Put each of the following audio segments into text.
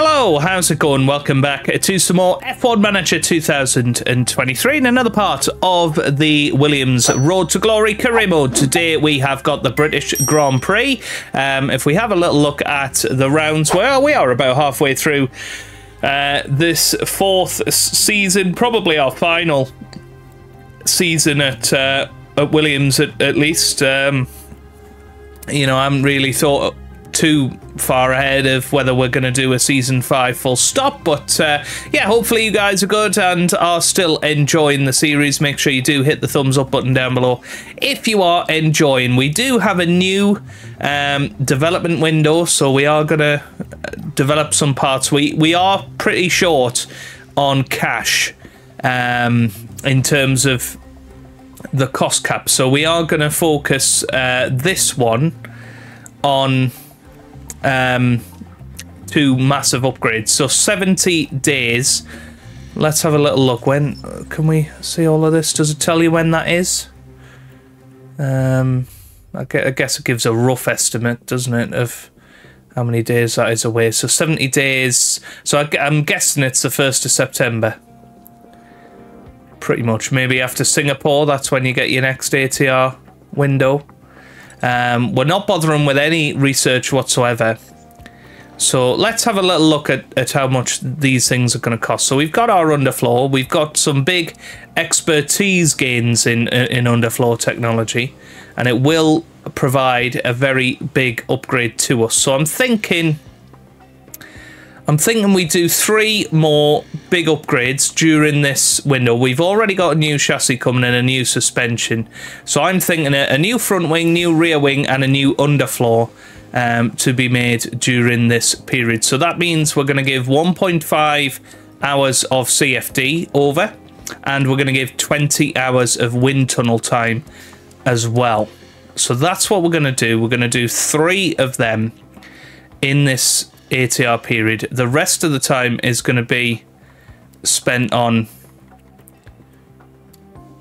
Hello, how's it going? Welcome back to some more F1 Manager 2023 and another part of the Williams Road to Glory career mode. Today we have got the British Grand Prix. Um, if we have a little look at the rounds, well, we are about halfway through uh, this fourth season, probably our final season at, uh, at Williams at, at least. Um, you know, I haven't really thought too far ahead of whether we're going to do a season five full stop. But uh, yeah, hopefully you guys are good and are still enjoying the series. Make sure you do hit the thumbs up button down below if you are enjoying. We do have a new um, development window, so we are going to develop some parts. We we are pretty short on cash um, in terms of the cost cap, so we are going to focus uh, this one on um, two massive upgrades. So 70 days. Let's have a little look. When can we see all of this? Does it tell you when that is? Um, I guess it gives a rough estimate, doesn't it, of how many days that is away. So 70 days. So I, I'm guessing it's the 1st of September. Pretty much. Maybe after Singapore, that's when you get your next ATR window. Um, we're not bothering with any research whatsoever. So let's have a little look at, at how much these things are going to cost. So we've got our underfloor. We've got some big expertise gains in, in underfloor technology. And it will provide a very big upgrade to us. So I'm thinking I'm thinking we do three more big upgrades during this window. We've already got a new chassis coming in, a new suspension. So I'm thinking a, a new front wing, new rear wing, and a new underfloor um, to be made during this period. So that means we're going to give 1.5 hours of CFD over, and we're going to give 20 hours of wind tunnel time as well. So that's what we're going to do. We're going to do three of them in this ATR period. The rest of the time is going to be spent on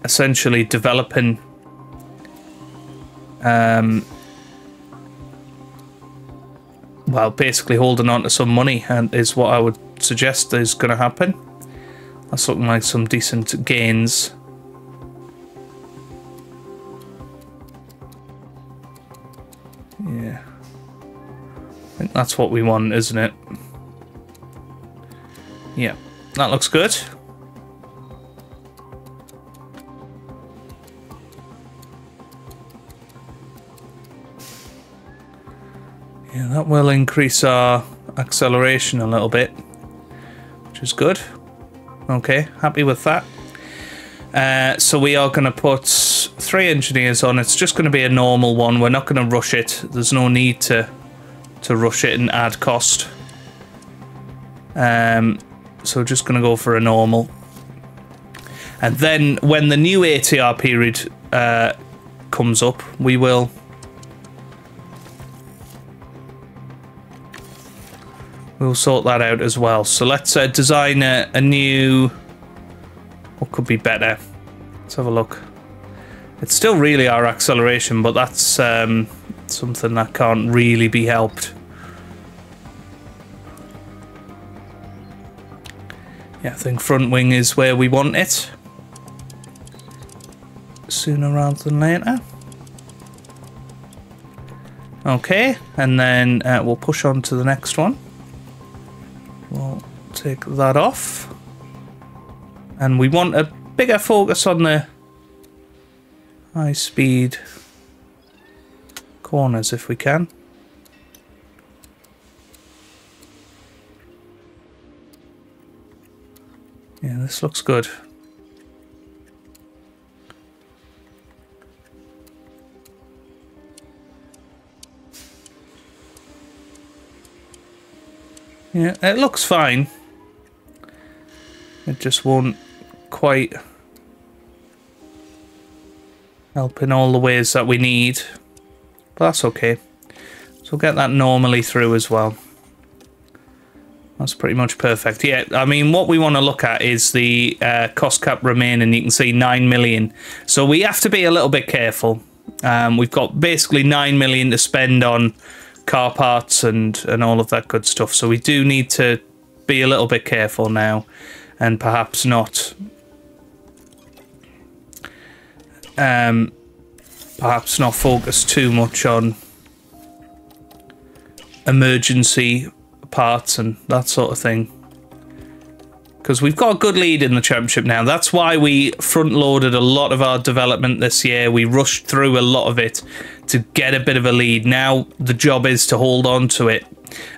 essentially developing um, well, basically holding on to some money and is what I would suggest is going to happen. That's looking like some decent gains. Yeah. Think that's what we want, isn't it? Yeah, that looks good. Yeah, that will increase our acceleration a little bit, which is good. Okay, happy with that. Uh, so we are going to put three engineers on. It's just going to be a normal one. We're not going to rush it. There's no need to to rush it and add cost. Um, so just going to go for a normal. And then when the new ATR period uh, comes up, we will... We'll sort that out as well. So let's uh, design a, a new... What could be better? Let's have a look. It's still really our acceleration, but that's um, something that can't really be helped. Yeah, I think front wing is where we want it. Sooner rather than later. Okay, and then uh, we'll push on to the next one. We'll take that off. And we want a bigger focus on the high speed corners if we can. Yeah, this looks good. Yeah, it looks fine. It just won't quite help in all the ways that we need. But that's okay. So we'll get that normally through as well. That's pretty much perfect. Yeah, I mean, what we want to look at is the uh, cost cap remaining. You can see 9 million. So we have to be a little bit careful. Um, we've got basically 9 million to spend on car parts and and all of that good stuff. So we do need to be a little bit careful now, and perhaps not. Um, perhaps not focus too much on emergency parts and that sort of thing. Because we've got a good lead in the championship now. That's why we front loaded a lot of our development this year. We rushed through a lot of it to get a bit of a lead. Now the job is to hold on to it.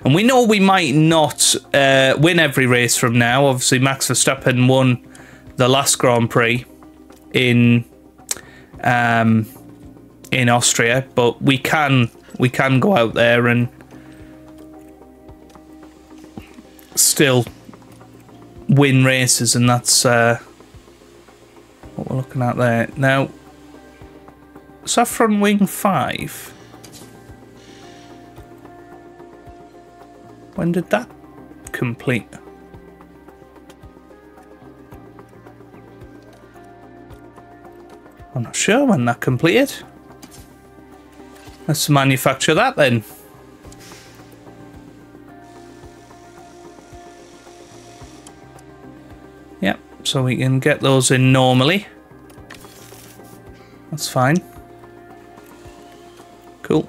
And we know we might not uh, win every race from now. Obviously, Max Verstappen won the last Grand Prix in um, in Austria, but we can we can go out there and still win races, and that's uh, what we're looking at there. Now, Saffron Wing 5. When did that complete? I'm not sure when that completed. Let's manufacture that then. Yep, so we can get those in normally. That's fine. Cool.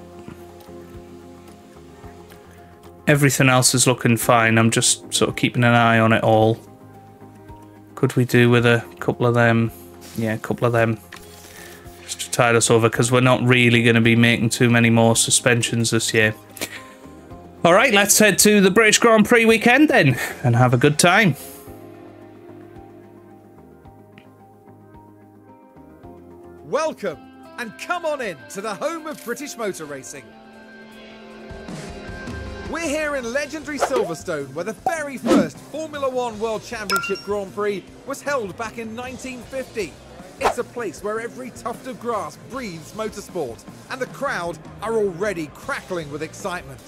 Everything else is looking fine. I'm just sort of keeping an eye on it all. Could we do with a couple of them? Yeah, a couple of them. Just tide us over because we're not really going to be making too many more suspensions this year. All right, let's head to the British Grand Prix weekend then and have a good time. Welcome and come on in to the home of British motor racing. We're here in legendary Silverstone where the very first Formula One World Championship Grand Prix was held back in 1950. It's a place where every tuft of grass breathes motorsport and the crowd are already crackling with excitement.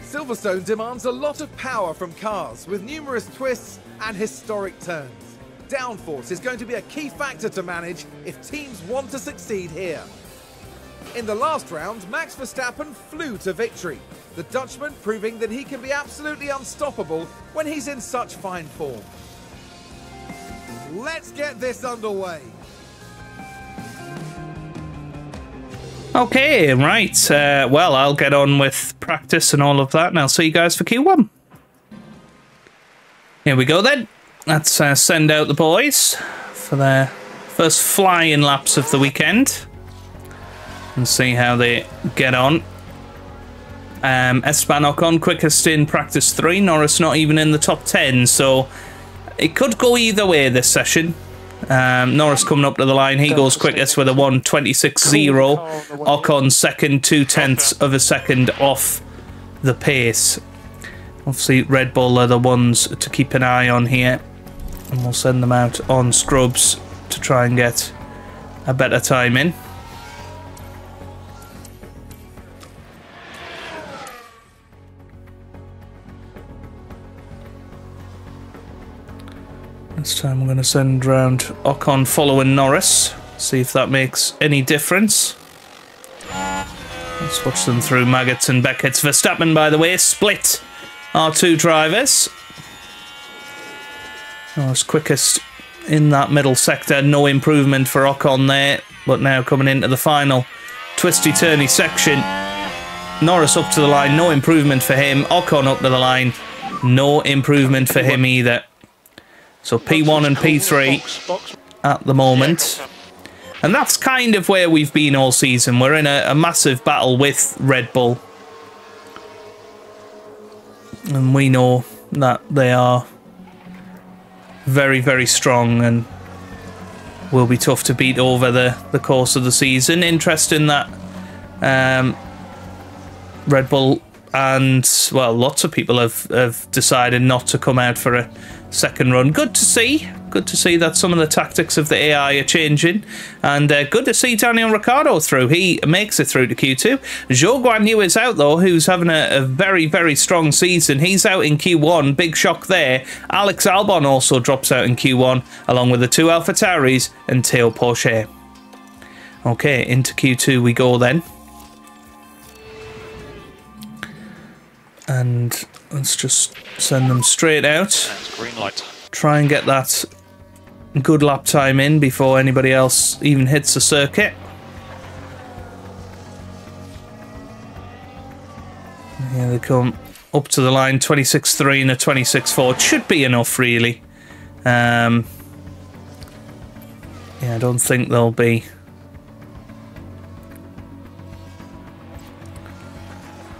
Silverstone demands a lot of power from cars with numerous twists and historic turns downforce is going to be a key factor to manage if teams want to succeed here. In the last round, Max Verstappen flew to victory, the Dutchman proving that he can be absolutely unstoppable when he's in such fine form. Let's get this underway. Okay, right. Uh, well, I'll get on with practice and all of that, and I'll see you guys for Q1. Here we go then. Let's uh, send out the boys for their first flying laps of the weekend and see how they get on. Um, Esteban Ocon quickest in practice three. Norris not even in the top 10, so it could go either way this session. Um, Norris coming up to the line. He goes quickest with a 126.0. Ocon second, two tenths of a second off the pace. Obviously, Red Bull are the ones to keep an eye on here and we'll send them out on scrubs to try and get a better time in. This time we're going to send round Ocon following Norris, see if that makes any difference. Let's watch them through Maggotts and Becketts. Verstappen, by the way, split our two drivers. Was quickest in that middle sector. No improvement for Ocon there, but now coming into the final twisty turny section. Norris up to the line, no improvement for him. Ocon up to the line, no improvement for him either. So P1 and P3 at the moment. And that's kind of where we've been all season. We're in a, a massive battle with Red Bull. And we know that they are very, very strong and will be tough to beat over the, the course of the season. Interesting that um, Red Bull and, well, lots of people have, have decided not to come out for a second run. Good to see. Good to see that some of the tactics of the AI are changing. And uh, good to see Daniel Ricciardo through. He makes it through to Q2. Zhou Guanyu is out, though, who's having a, a, very, very strong season. He's out in Q1. Big shock there. Alex Albon also drops out in Q1, along with the two AlphaTauris and Théo Pourchaire. Okay, into Q2 we go then. And let's just send them straight out. Green light. Try and get that good lap time in before anybody else even hits the circuit. Here they come up to the line 26.3 and a 26.4. It should be enough, really. Um, yeah, I don't think there'll be.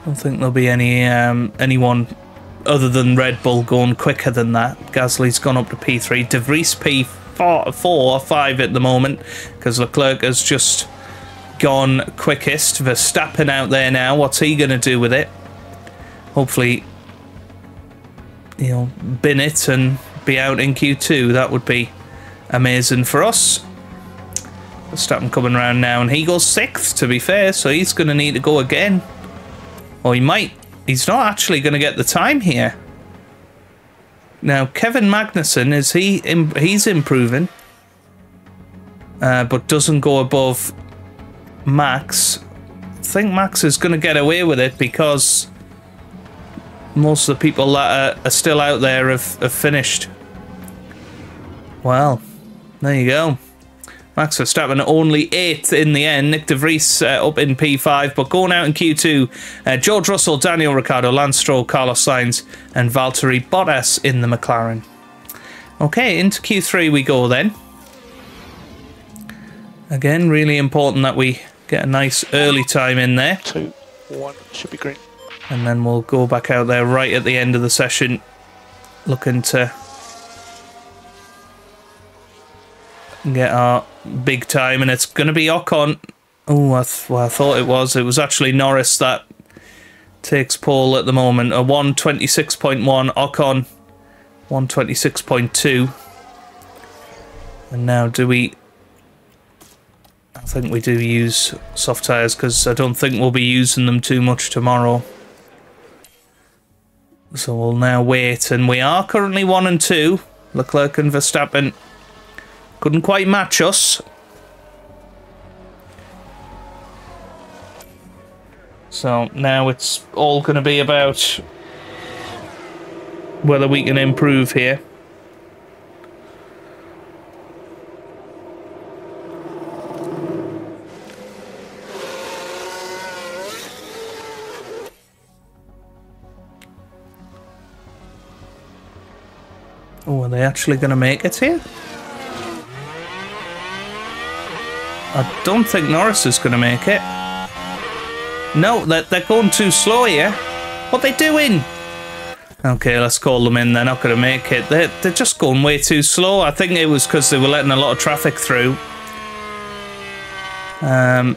Don't think there'll be any um, anyone other than Red Bull going quicker than that. Gasly's gone up to P3. De Vries P4 four or 5 at the moment because Leclerc has just gone quickest. Verstappen out there now. What's he going to do with it? Hopefully, you know, bin it and be out in Q2. That would be amazing for us. Verstappen coming around now and he goes sixth to be fair, so he's going to need to go again. Or he might he's not actually going to get the time here. Now, Kevin Magnussen is he? He's improving, uh, but doesn't go above Max. I think Max is going to get away with it because most of the people that are, are still out there have, have finished. Well, there you go. Max Verstappen only eighth in the end. Nyck De Vries uh, up in P5, but going out in Q2, uh, George Russell, Daniel Ricciardo, Lance Stroll, Carlos Sainz, and Valtteri Bottas in the McLaren. Okay, into Q3 we go then. Again, really important that we get a nice early time in there. Two, one, should be green. And then we'll go back out there right at the end of the session, looking to get our big time, and it's going to be Ocon. Oh, I, th well, I thought it was. It was actually Norris that takes pole at the moment. A 126.1, Ocon 126.2. And now, do we. I think we do use soft tyres because I don't think we'll be using them too much tomorrow. So we'll now wait, and we are currently 1 and 2. Leclerc and Verstappen couldn't quite match us. So now it's all going to be about whether we can improve here. Oh, are they actually going to make it here? I don't think Norris is going to make it. No, they're, they're going too slow here. What they doing? Okay, let's call them in. They're not going to make it. They're, they're just going way too slow. I think it was because they were letting a lot of traffic through. Um,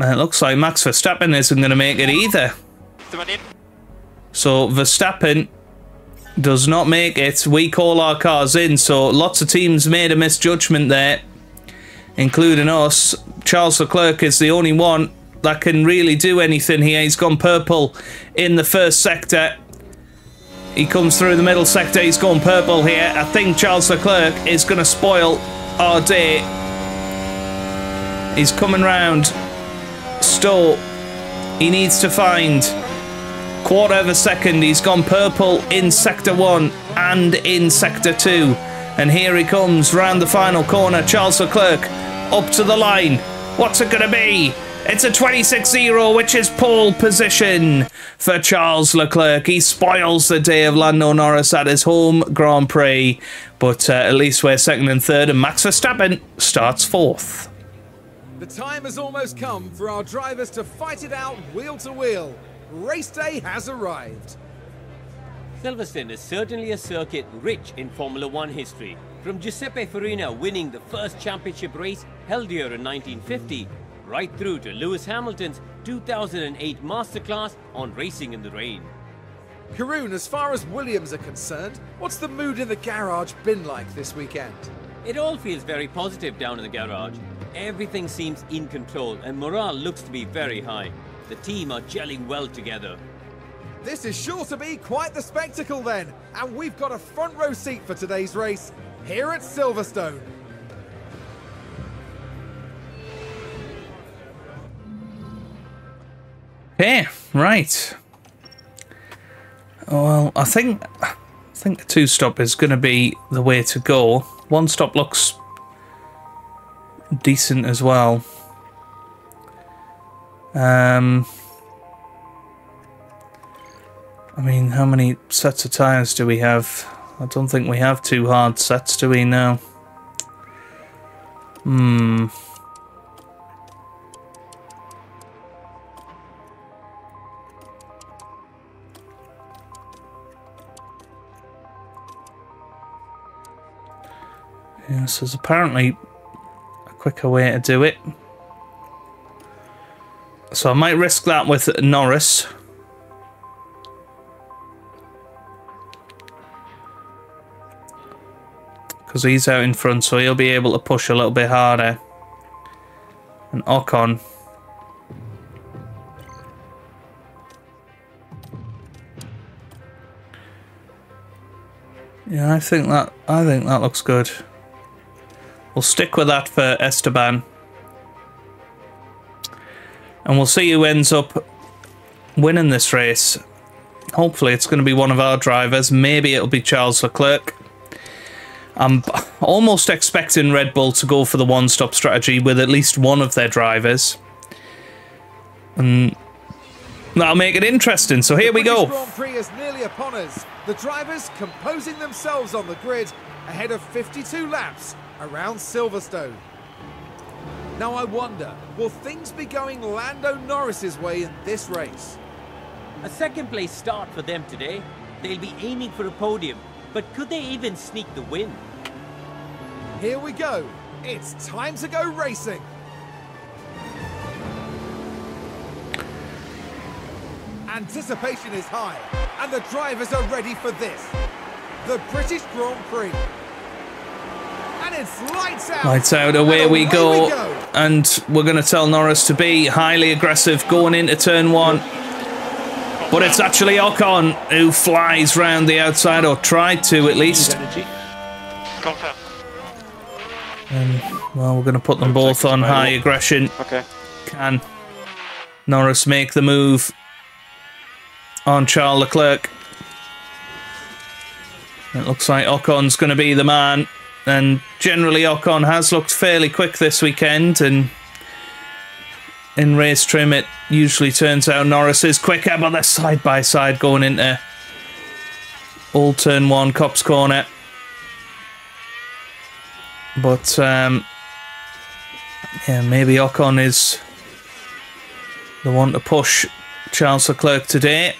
it looks like Max Verstappen isn't going to make it either. So Verstappen does not make it. We call our cars in. So lots of teams made a misjudgment there including us. Charles Leclerc is the only one that can really do anything here. He's gone purple in the first sector. He comes through the middle sector. He's gone purple here. I think Charles Leclerc is going to spoil our day. He's coming round. Stowe. He needs to find quarter of a second. He's gone purple in sector one and in sector two. And here he comes round the final corner. Charles Leclerc up to the line. What's it going to be? It's a 26-0, which is pole position for Charles Leclerc. He spoils the day of Lando Norris at his home Grand Prix. But uh, at least we're second and third, and Max Verstappen starts fourth. The time has almost come for our drivers to fight it out wheel to wheel. Race day has arrived. Silverstone is certainly a circuit rich in Formula One history. From Giuseppe Farina winning the first championship race held here in 1950, right through to Lewis Hamilton's 2008 masterclass on racing in the rain. Karun, as far as Williams are concerned, what's the mood in the garage been like this weekend? It all feels very positive down in the garage. Everything seems in control and morale looks to be very high. The team are gelling well together. This is sure to be quite the spectacle then, and we've got a front row seat for today's race here at Silverstone. Okay, right. Well, I think I think the two stop is going to be the way to go. One stop looks decent as well. Um, I mean, how many sets of tyres do we have? I don't think we have two hard sets, do we now? Hmm. Yes, there's apparently a quicker way to do it. So I might risk that with Norris. Because he's out in front, so he'll be able to push a little bit harder. And Ocon. Yeah, I think that I think that looks good. We'll stick with that for Esteban. And we'll see who ends up winning this race. Hopefully it's going to be one of our drivers. Maybe it'll be Charles Leclerc. I'm almost expecting Red Bull to go for the one-stop strategy with at least one of their drivers. And that'll make it interesting. So here the we go. Grand Prix is nearly upon us. The drivers composing themselves on the grid ahead of 52 laps around Silverstone. Now I wonder, will things be going Lando Norris's way in this race? A second place start for them today. They'll be aiming for a podium, but could they even sneak the win? Here we go. It's time to go racing. Anticipation is high, and the drivers are ready for this. The British Grand Prix. And it's lights out. Lights out, away, And we, go. And we're going to tell Norris to be highly aggressive going into turn one. But it's actually Ocon who flies round the outside, or tried to at least. Energy. Confirm. Um, well, we're going to put them both on high aggression. Okay. Can Norris make the move on Charles Leclerc? It looks like Ocon's going to be the man. And generally, Ocon has looked fairly quick this weekend. And in race trim, it usually turns out Norris is quicker, but they're side by side going into all Turn 1, Copse Corner. But, um, yeah, maybe Ocon is the one to push Charles Leclerc today.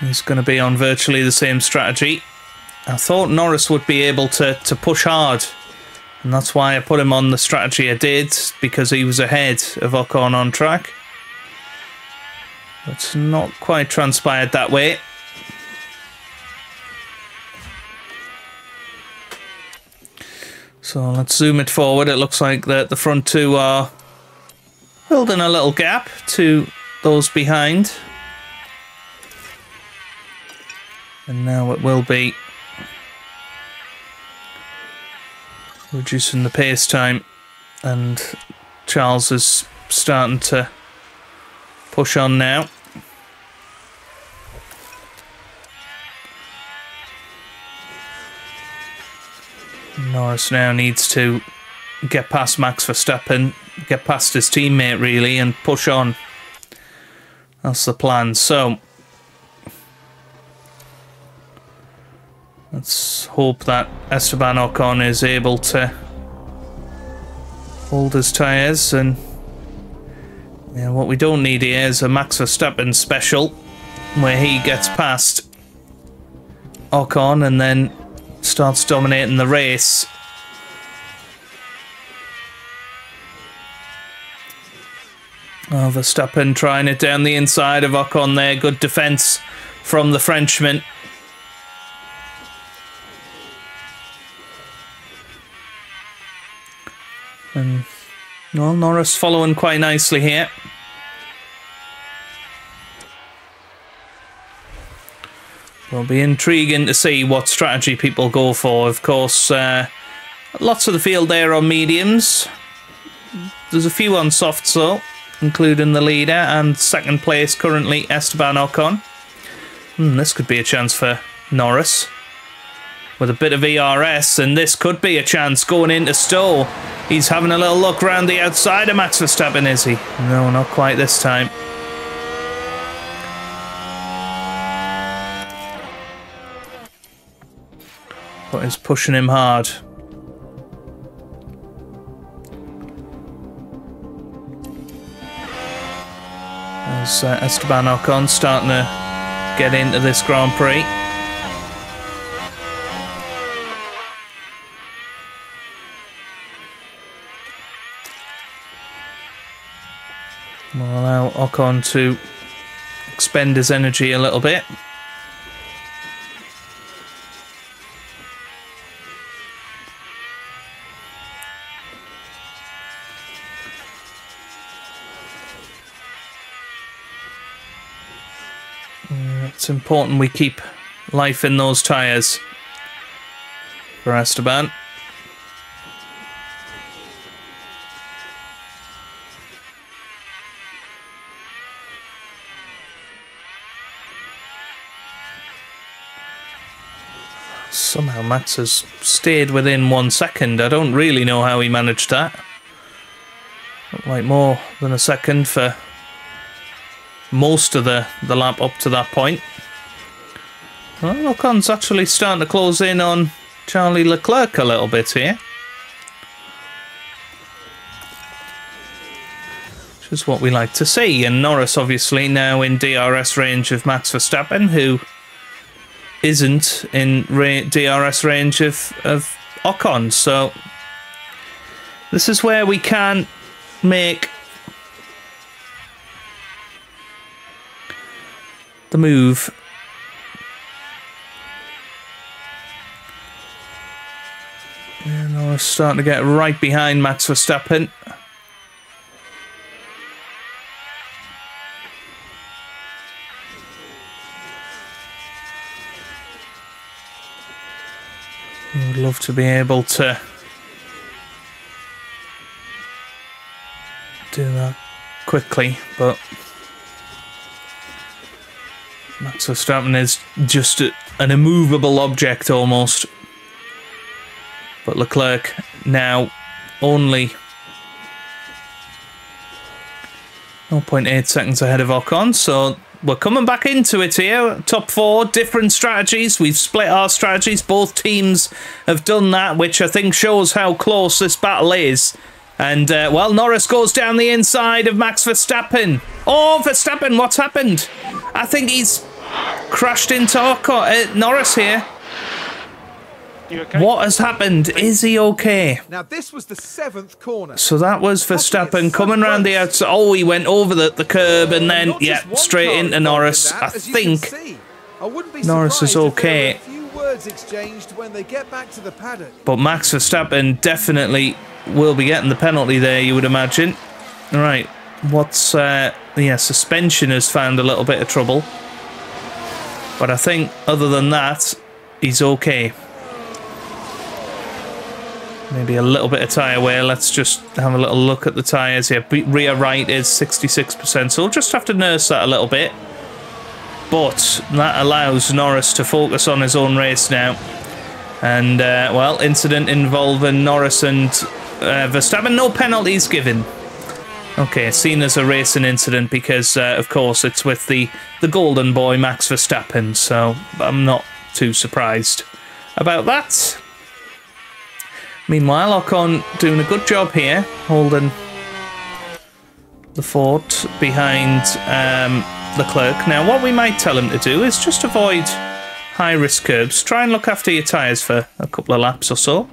He's going to be on virtually the same strategy. I thought Norris would be able to, to push hard, and that's why I put him on the strategy I did, because he was ahead of Ocon on track. It's not quite transpired that way. So let's zoom it forward. It looks like the, the front two are building a little gap to those behind. And now it will be reducing the pace time. And Charles is starting to push on now. Norris now needs to get past Max Verstappen, get past his teammate really, and push on. That's the plan. So let's hope that Esteban Ocon is able to hold his tyres. And what we don't need here is a Max Verstappen special, where he gets past Ocon and then starts dominating the race. Oh, Verstappen trying it down the inside of Ocon there. Good defence from the Frenchman. And well, Norris following quite nicely here. It'll be intriguing to see what strategy people go for. Of course, uh, lots of the field there on mediums. There's a few on softs though. including the leader and second place currently Esteban Ocon. Hmm, this could be a chance for Norris with a bit of ERS, and this could be a chance going into Stowe. He's having a little look around the outside of Max Verstappen, is he? No, not quite this time. But he's pushing him hard. As uh, Esteban Ocon starting to get into this Grand Prix. We'll allow Ocon to expend his energy a little bit. Uh, it's important we keep life in those tyres for Esteban. Somehow Max has stayed within one second. I don't really know how he managed that. Not like more than a second for most of the, the lap up to that point. Well, Ocon's actually starting to close in on Charlie Leclerc a little bit here. Which is what we like to see. And Norris obviously now in DRS range of Max Verstappen, who isn't in ra DRS range of, of Ocon. So this is where we can make the move. And I was starting to get right behind Max Verstappen. Love to be able to do that quickly, but Max Verstappen is just a, an immovable object almost. But Leclerc now only 0.8 seconds ahead of Ocon, so we're coming back into it here. Top four, different strategies. We've split our strategies. Both teams have done that, which I think shows how close this battle is. And, uh, well, Norris goes down the inside of Max Verstappen. Oh, Verstappen, what's happened? I think he's crashed into uh, Norris here. Okay? What has happened? Is he okay? Now this was the seventh corner. So that was Verstappen coming around the outside. Oh, he went over the, the curb and then, Not yeah, straight into Norris. that, I as you can think. I wouldn't be Norris is surprised if there okay. a few words exchanged when they get back to the paddock. But Max Verstappen definitely will be getting the penalty there, you would imagine. All right, what's uh, yeah? Suspension has found a little bit of trouble, but I think other than that, he's okay. Maybe a little bit of tyre wear. Let's just have a little look at the tyres here. Rear right is 66%, so we'll just have to nurse that a little bit. But that allows Norris to focus on his own race now. And, uh, well, incident involving Norris and uh, Verstappen. No penalties given. Okay, seen as a racing incident because, uh, of course, it's with the, the golden boy, Max Verstappen. So I'm not too surprised about that. Meanwhile, Ocon doing a good job here, holding the fort behind um, clerk. Now, what we might tell him to do is just avoid high risk curbs. Try and look after your tyres for a couple of laps or so.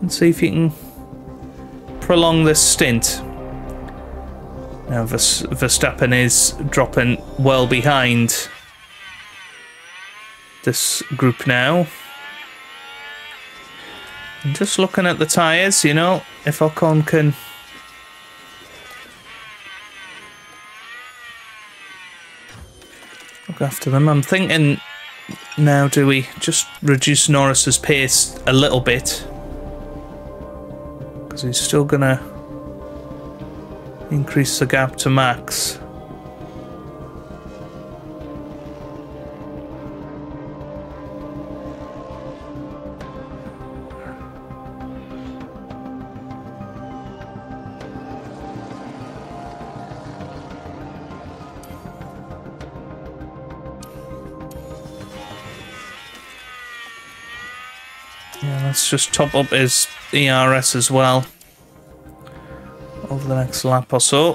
And see if you can prolong this stint. Now, Verstappen is dropping well behind this group now. Just looking at the tyres, you know, if Ocon can look after them. I'm thinking now, do we just reduce Norris's pace a little bit? Because he's still gonna increase the gap to max. Let's just top up his ERS as well over the next lap or so.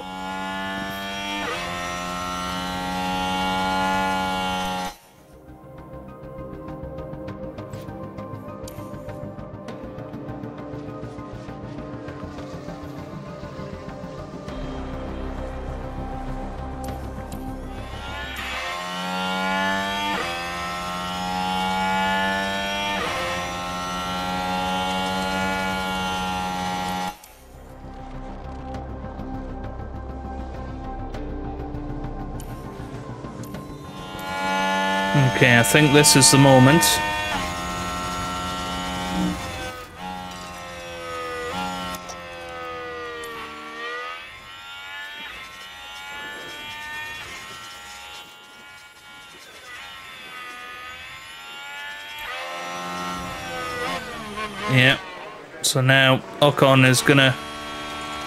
Okay, I think this is the moment. Yeah. So now Ocon is going to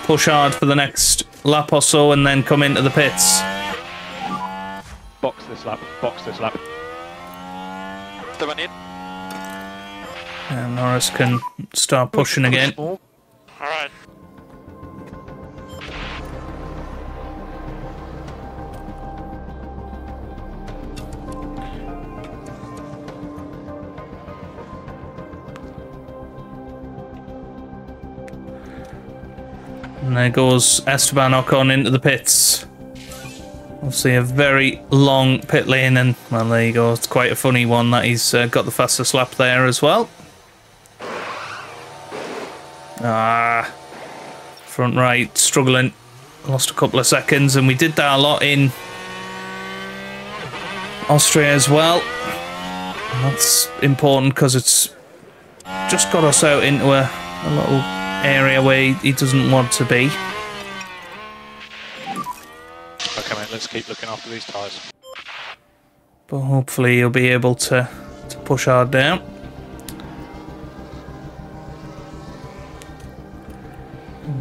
push hard for the next lap or so and then come into the pits. Box this lap. Box this lap. The one in. And Norris can start pushing again. All right. And there goes Esteban Ocon into the pits. Obviously, a very long pit lane, and well, there you go. It's quite a funny one that he's uh, got the fastest lap there as well. Ah, front right, struggling. Lost a couple of seconds, and we did that a lot in Austria as well. And that's important because it's just got us out into a, a little area where he, he doesn't want to be. Let's keep looking after these tyres. But hopefully he'll be able to, to push hard down.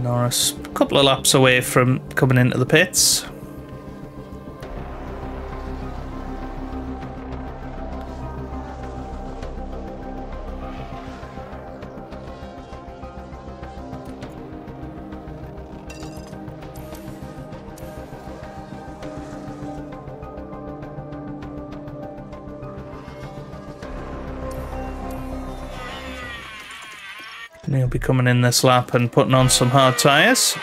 Norris a couple of laps away from coming into the pits. Coming in this lap and putting on some hard tyres.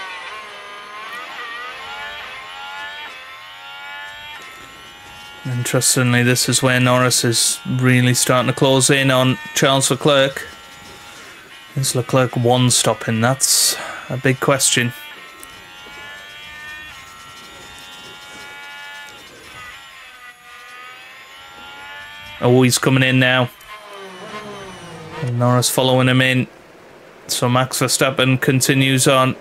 Interestingly, this is where Norris is really starting to close in on Charles Leclerc. Is Leclerc one stopping? That's a big question. Oh, he's coming in now. And Norris following him in. So Max Verstappen continues on.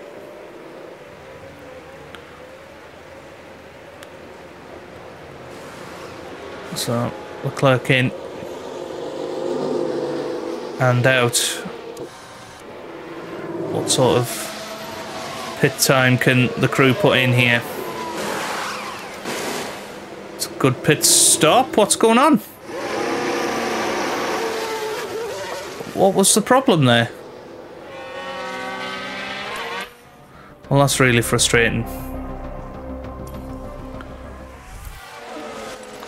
So Leclerc in and out. What sort of pit time can the crew put in here? It's a good pit stop. What's going on? What was the problem there? Well, that's really frustrating.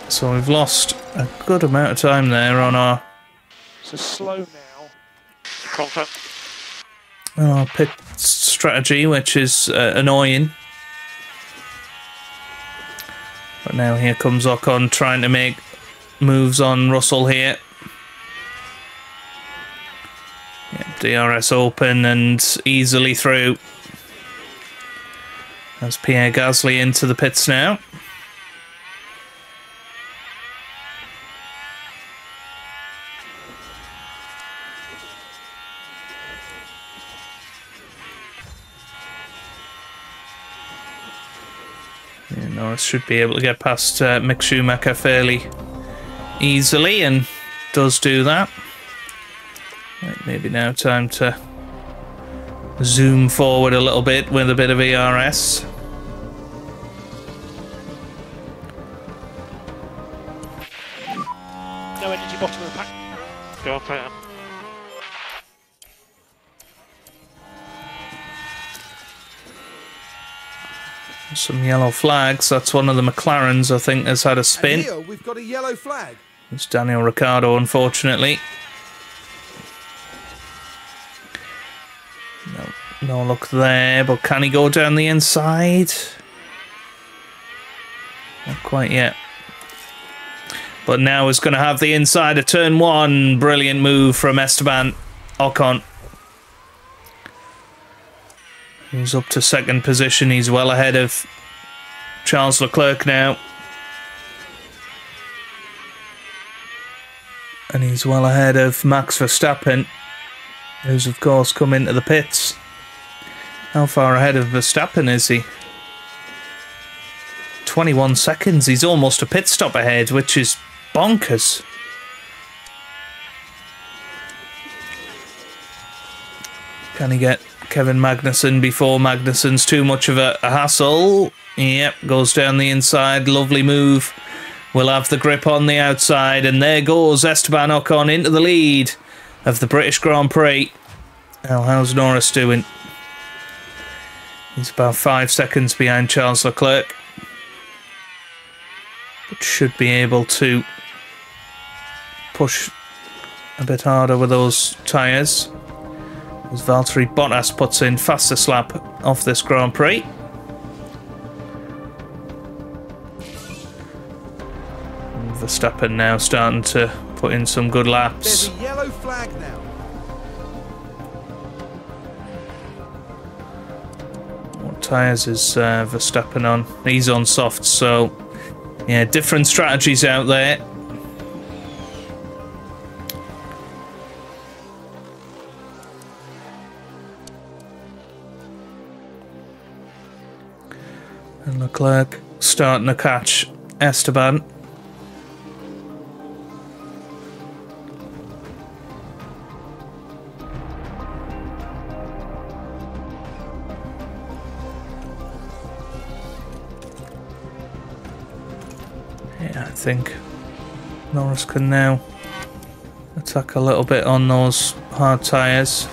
So we've lost a good amount of time there on our, So slow now. Confirm. on our pit strategy, which is uh, annoying. But now here comes Ocon trying to make moves on Russell here. Yeah, DRS open and easily through. As Pierre Gasly into the pits now. Norris should be able to get past uh, Mick Schumacher fairly easily and does do that. Right, maybe now time to zoom forward a little bit with a bit of ERS. No energy bottom of the pack. Go for it. Some yellow flags. That's one of the McLarens, I think, has had a spin. here we've got a yellow flag. It's Daniel Ricciardo, unfortunately. No, look there, but can he go down the inside? Not quite yet. But now is going to have the inside of turn one. Brilliant move from Esteban Ocon. He's up to second position. He's well ahead of Charles Leclerc now. and he's well ahead of Max Verstappen, who's of course come into the pits. How far ahead of Verstappen is he? 21 seconds. He's almost a pit stop ahead, which is bonkers. Can he get Kevin Magnussen before Magnussen's too much of a, a hassle? Yep, goes down the inside. Lovely move We'll have the grip on the outside, and there goes Esteban Ocon into the lead of the British Grand Prix. Now, how's Norris doing? He's about five seconds behind Charles Leclerc, but should be able to push a bit harder with those tyres. As Valtteri Bottas puts in fastest lap off this Grand Prix. Verstappen now starting to put in some good laps. There's a yellow flag now. Tyres is uh, Verstappen on? He's on soft, so yeah, different strategies out there. And Leclerc starting to catch Esteban. Think Norris can now attack a little bit on those hard tyres.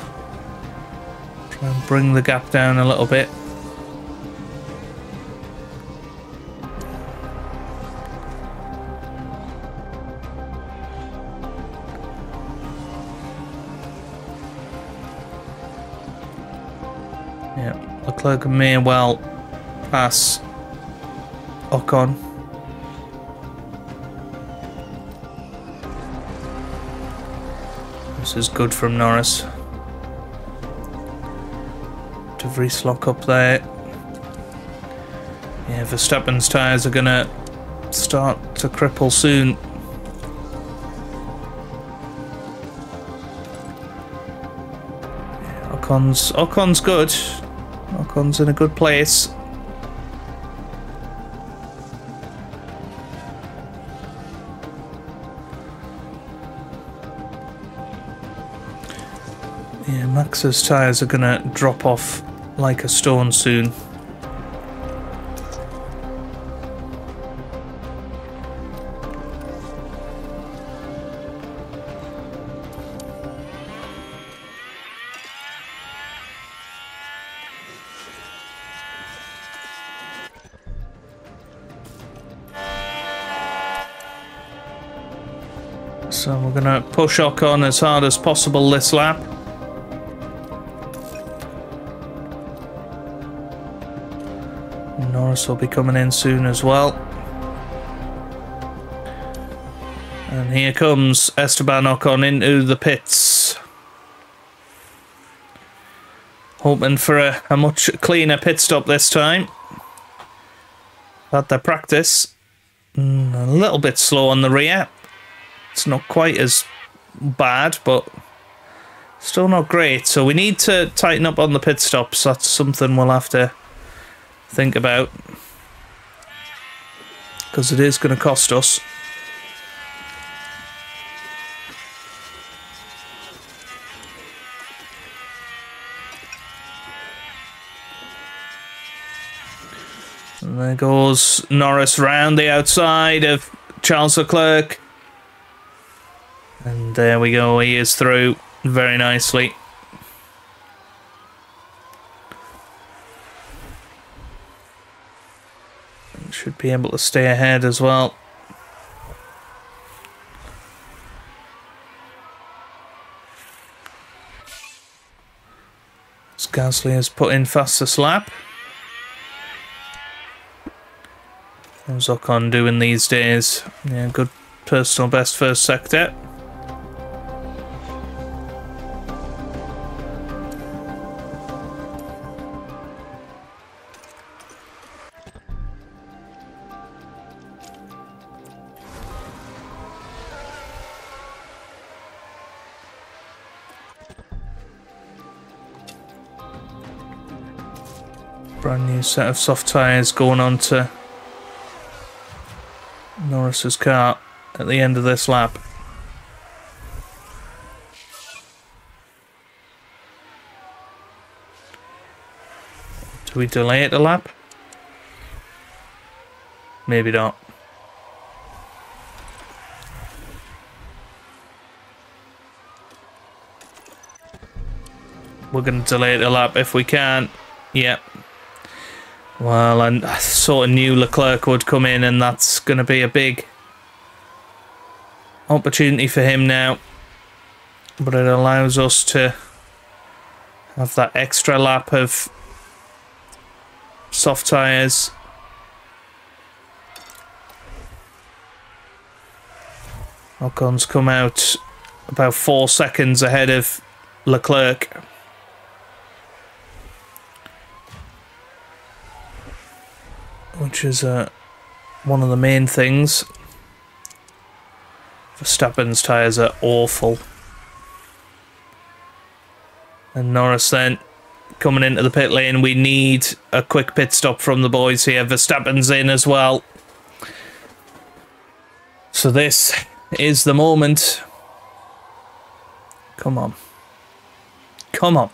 Try and bring the gap down a little bit. Yeah, Leclerc may well pass Ocon. This is good from Norris. De Vries lock up there. Yeah, Verstappen's tyres are going to start to cripple soon. Ocon's, Ocon's good. Ocon's in a good place. Max's tyres are gonna drop off like a stone soon. So we're gonna push Ocon as hard as possible this lap. Will be coming in soon as well. And here comes Esteban Ocon into the pits. Hoping for a, a much cleaner pit stop this time. Had their practice. Mm, a little bit slow on the rear. It's not quite as bad, but still not great. So we need to tighten up on the pit stops. That's something we'll have to think about. because it is going to cost us. And there goes Norris round the outside of Charles Leclerc. And there we go, he is through very nicely. Should be able to stay ahead as well. Gasly has put in fastest lap. How's Ocon doing these days? Yeah, good personal best first sector. Brand new set of soft tyres going on to Norris's car at the end of this lap. Do we delay it a lap? Maybe not. We're going to delay it a lap if we can. Yep. Well, I sort of knew Leclerc would come in, and that's going to be a big opportunity for him now. But it allows us to have that extra lap of soft tyres. Ocon's come out about four seconds ahead of Leclerc. Which is uh, one of the main things. Verstappen's tyres are awful. And Norris then coming into the pit lane. We need a quick pit stop from the boys here. Verstappen's in as well. So this is the moment. Come on. Come on.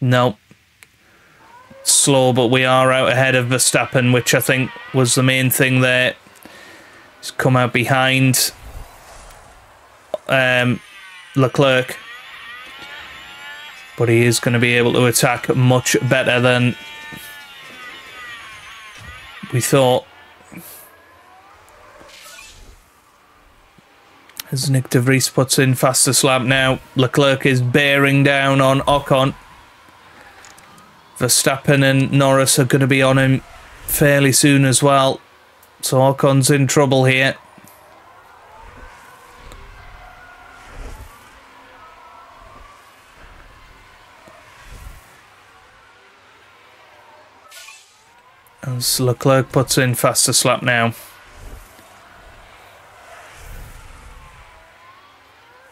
No slow, but we are out ahead of Verstappen, which I think was the main thing there. He's come out behind um, Leclerc, but he is going to be able to attack much better than we thought. As Nyck de Vries puts in fastest lap now, Leclerc is bearing down on Ocon. Verstappen and Norris are going to be on him fairly soon as well. So Ocon's in trouble here. As Leclerc puts in faster slap now.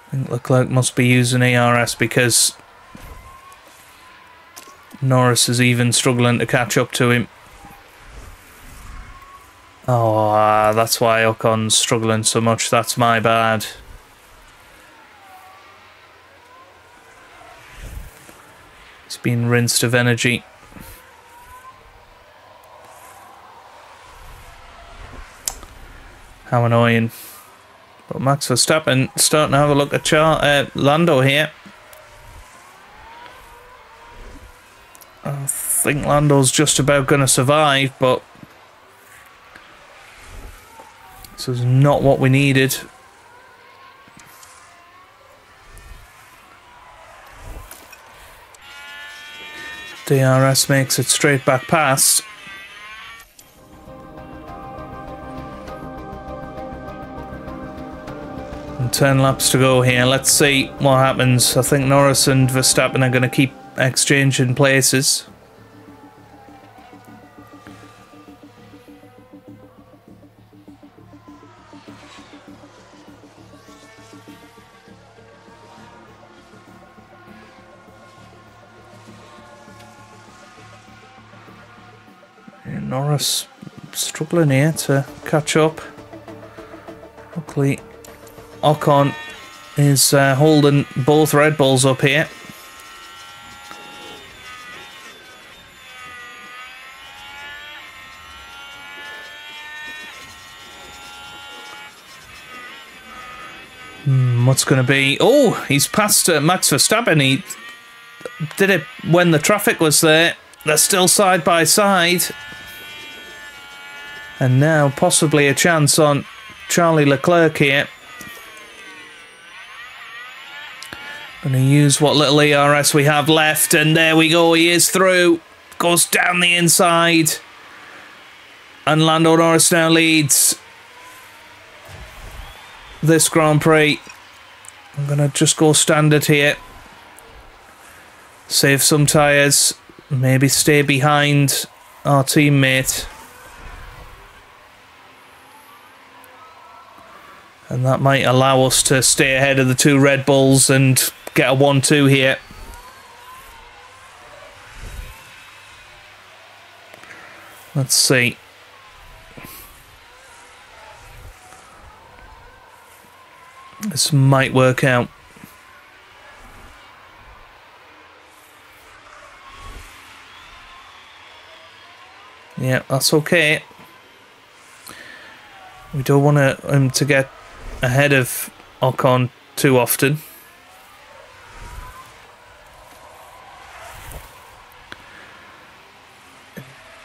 I think Leclerc must be using ERS because Norris is even struggling to catch up to him. Oh, uh, that's why Ocon's struggling so much. That's my bad. He's been rinsed of energy. How annoying. But Max Verstappen starting to have a look at Char uh, Lando here. I think Lando's just about going to survive, but this is not what we needed. DRS makes it straight back past. And 10 laps to go here. Let's see what happens. I think Norris and Verstappen are going to keep exchanging places. Norris struggling here to catch up. Luckily, Ocon is uh, holding both Red Bulls up here. What's going to be? Oh, he's passed uh, Max Verstappen. He did it when the traffic was there. They're still side by side. And now possibly a chance on Charlie Leclerc here. Going to use what little ERS we have left. And there we go. He is through. Goes down the inside. And Lando Norris now leads this Grand Prix. I'm to just go standard here. Save some tyres. Maybe stay behind our teammate. And that might allow us to stay ahead of the two Red Bulls and get a 1-2 here. Let's see. This might work out. Yeah, that's okay. We don't want him to get ahead of Ocon too often.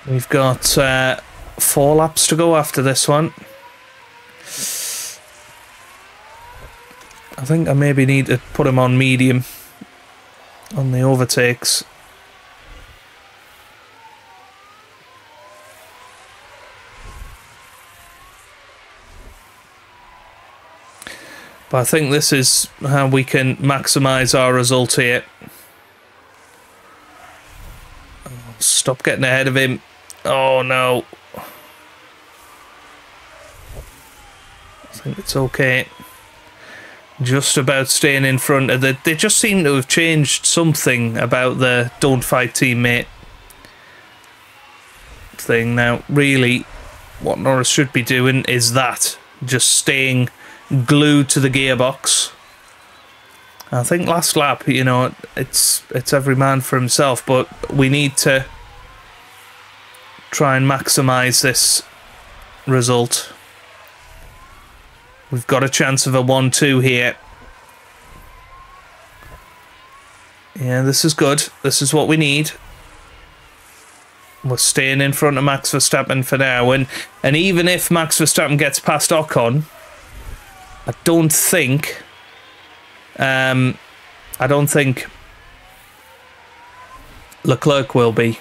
We've got uh, four laps to go after this one. I think I maybe need to put him on medium on the overtakes. But I think this is how we can maximise our result here. Stop getting ahead of him. Oh no. I think it's okay just about staying in front of the. They just seem to have changed something about the don't fight teammate thing. Now, really, what Norris should be doing is that just staying glued to the gearbox. I think last lap, you know, it's it's every man for himself, but we need to try and maximise this result. We've got a chance of a 1-2 here. Yeah, this is good. This is what we need. We're staying in front of Max Verstappen for now. And, and even if Max Verstappen gets past Ocon, I don't think... Um, I don't think Leclerc will be.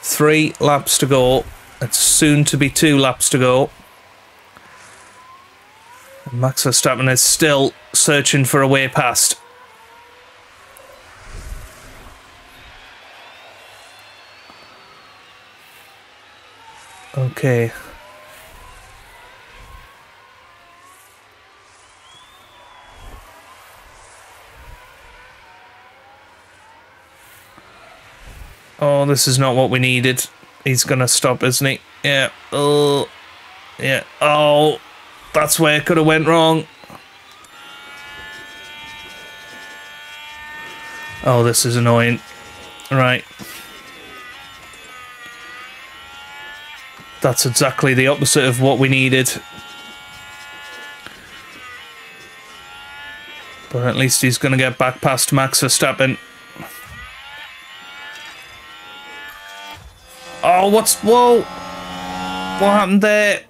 Three laps to go. It's soon to be two laps to go. Max Verstappen is still searching for a way past. Okay. Oh, this is not what we needed. He's gonna stop, isn't he? Yeah. Oh. Yeah. Oh. That's where it could have went wrong. Oh, this is annoying. Right. That's exactly the opposite of what we needed. But at least he's going to get back past Max Verstappen. Oh, what's... Whoa! What happened there?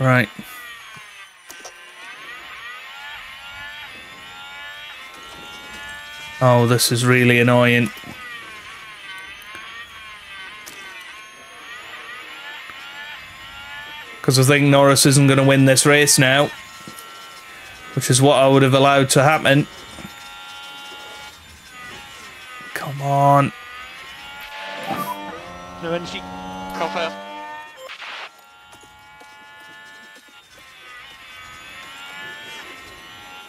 Right. Oh, this is really annoying. Because I think Norris isn't going to win this race now. Which is what I would have allowed to happen.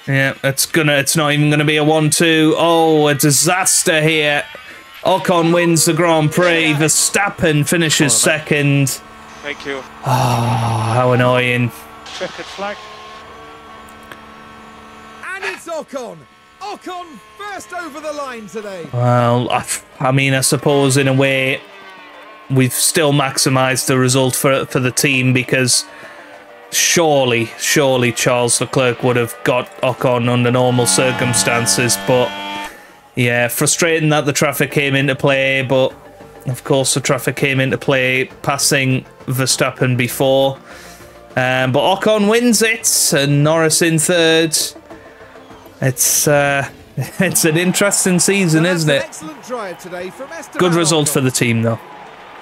Yeah, it's gonna. It's not even gonna be a one-two. Oh, a disaster here. Ocon wins the Grand Prix. Verstappen finishes second. Thank you. Oh, how annoying. Checkered flag. And it's Ocon. Ocon first over the line today. Well, I, I mean, I suppose in a way, we've still maximised the result for for the team because surely, surely Charles Leclerc would have got Ocon under normal circumstances. But yeah, frustrating that the traffic came into play. But of course, the traffic came into play passing Verstappen before. Um, but Ocon wins it, and Norris in third. It's uh, it's an interesting season, isn't it? Excellent drive today from Esteban Good result Ocon. for the team, though.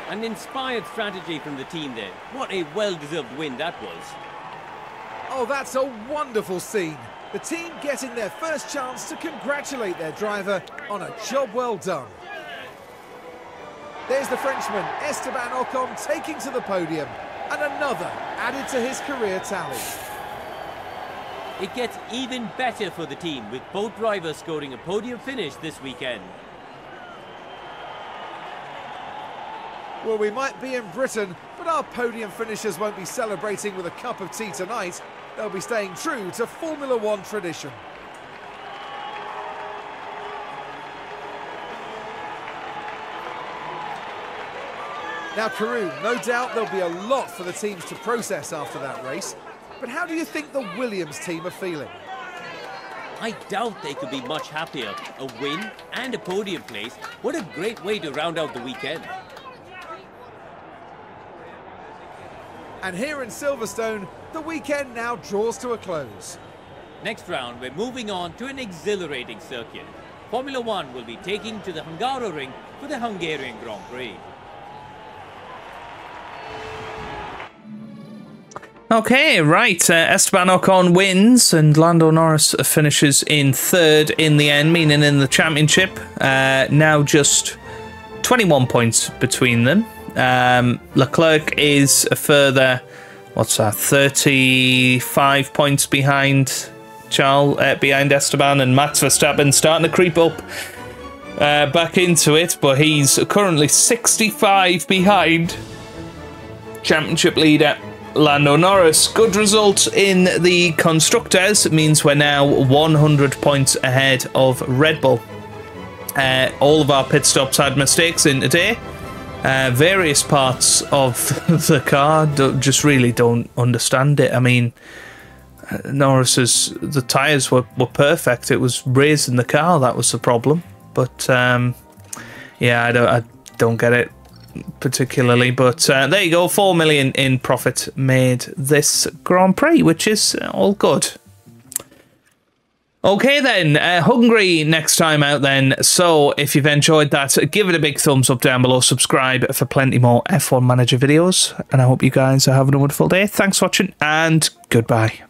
An inspired strategy from the team there. What a well-deserved win that was. Oh, that's a wonderful scene. The team getting their first chance to congratulate their driver on a job well done. There's the Frenchman, Esteban Ocon, taking to the podium. And another added to his career tally. It gets even better for the team with both drivers scoring a podium finish this weekend. Well, we might be in Britain, but our podium finishers won't be celebrating with a cup of tea tonight. They'll be staying true to Formula One tradition. Now, Karun, no doubt there'll be a lot for the teams to process after that race. But how do you think the Williams team are feeling? I doubt they could be much happier. A win and a podium place. What a great way to round out the weekend. And here in Silverstone, the weekend now draws to a close. Next round, we're moving on to an exhilarating circuit. Formula One will be taking to the Hungaroring for the Hungarian Grand Prix. Okay, right. Uh, Esteban Ocon wins and Lando Norris finishes in third in the end, meaning in the championship. Uh, now just 21 points between them. Um, Leclerc is a further, what's that, 35 points behind Charles, uh, behind Esteban, and Max Verstappen starting to creep up uh, back into it, but he's currently 65 behind championship leader Lando Norris. Good result in the constructors means we're now 100 points ahead of Red Bull. Uh, all of our pit stops had mistakes in today. Uh, various parts of the car just really don't understand it. I mean, uh, Norris's the tires were, were perfect. It was raising the car that was the problem. But um, yeah, I don't I don't get it particularly. But uh, there you go, four million in profit made this Grand Prix, which is all good. Okay, then, uh, Hungary next time out, then. So, if you've enjoyed that, give it a big thumbs up down below, subscribe for plenty more F1 Manager videos, and I hope you guys are having a wonderful day. Thanks for watching, and goodbye.